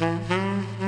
Mm-hmm.